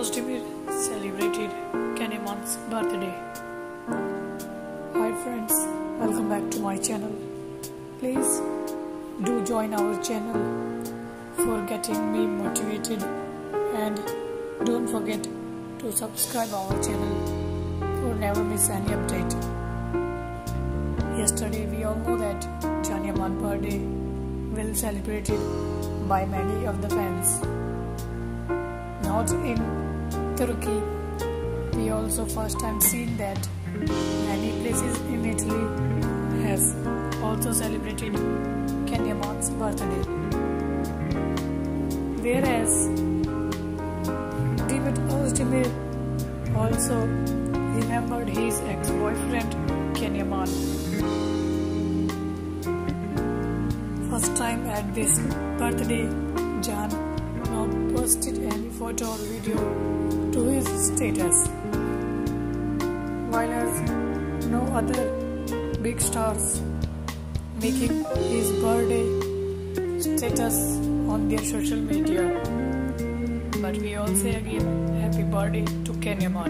Ozdemir celebrated Can Yaman's birthday. Hi friends, welcome back to my channel. Please do join our channel for getting me motivated and don't forget to subscribe our channel for never miss any update. Yesterday we all know that Can Yaman birthday will celebrated by many of the fans. Not in Turkey, we also first time seen that many places in Italy has also celebrated Can Yaman's birthday. Whereas Demet Ozdemir also remembered his ex-boyfriend Kenyaman. First time at this birthday, Can not posted any photo or video status. While as no other big stars making his birthday status on their social media. But we all say again, happy birthday to Can Yaman.